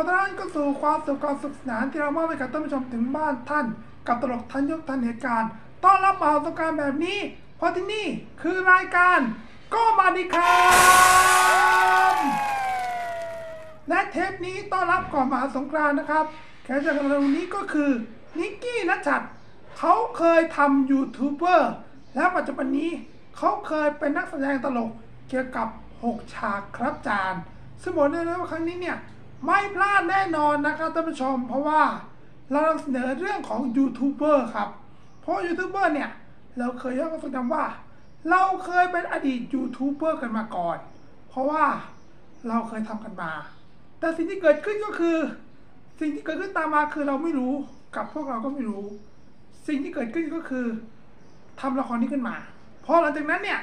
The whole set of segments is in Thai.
สู่ความสุขความสุขสนานที่เรามอบให้กับท่านผู้ชมถึงบ้านท่าน กับตลกทันยุคทันเหตุการณ์ต้อนรับมหาสงกรารแบบนี้ เพราะที่นี่คือรายการก็มาดีครับและเทปนี้ต้อนรับก่อนมหาสงกรานต์นะครับแขกรับเชิญของเราวันนี้ก็คือนิกกี้นัชชัดเขาเคยทำยูทูบเบอร์และปัจจุบันนี้เขาเคยเป็นนักแสดงตลกเกี่ยวกับ 6 ฉากครับจานซึ่งบอกได้เลยว่าครั้งนี้เนี่ย ไม่พลาดแน่นอนนะครับท่านผู้ชม เพราะว่าเรานำเสนอเรื่องของยูทูบเบอร์ครับ เพราะยูทูบเบอร์เนี่ย เราเคยยกตัวอย่างว่า เราเคยเป็นอดีตยูทูบเบอร์กันมาก่อน เพราะว่าเราเคยทำกันมา แต่สิ่งที่เกิดขึ้นก็คือ สิ่งที่เกิดขึ้นตามมาคือเราไม่รู้กับพวกเราก็ไม่รู้ สิ่งที่เกิดขึ้นก็คือทำละครนี้ขึ้นมาพอหลังจากนั้นเนี่ย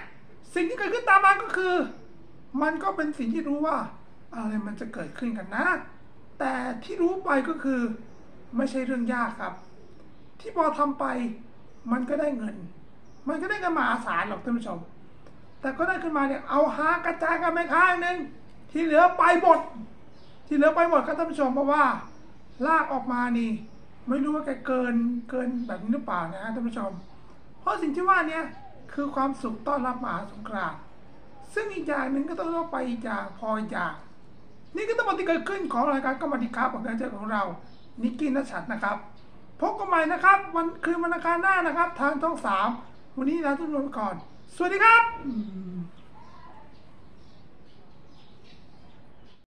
สิ่งที่เกิดขึ้นตามมาก็คือ มันก็เป็นสิ่งที่รู้ว่า อะไรมันจะเกิดขึ้นกันนะ แต่ที่รู้ไปก็คือไม่ใช่เรื่องยากครับ ที่พอทำไปมันก็ได้เงิน มันก็ได้เงินมหาศาหรอกท่านผู้ชม แต่ก็ได้ขึ้นมาเนี่ยเอาหากระจายกันไปข้างหนึ่งที่เหลือไปหมด ที่เหลือไปหมดครับท่านผู้ชมเพราะว่าลากออกมานี่ ไม่รู้ว่าแกเกินเกินแบบนี้หรือเปล่านะฮะท่านผู้ชม เพราะสิ่งที่ว่าเนี่ยคือความสุขต้อนรับมหาสงกรานต์ซึ่งอีกอย่างหนึ่งก็ต้องไปอีกอย่างพออีกอย่าง นี่ก็ต้องมาที่เกิดขึ้นของรายการกรรมธิการของการเจอของเรา นิกกี้นัชชัดนะครับ พบกันใหม่นะครับ วันคืนวันอังคารหน้านะครับ ทางช่องสามวันนี้ลาทุกคนก่อน สวัสดีครับ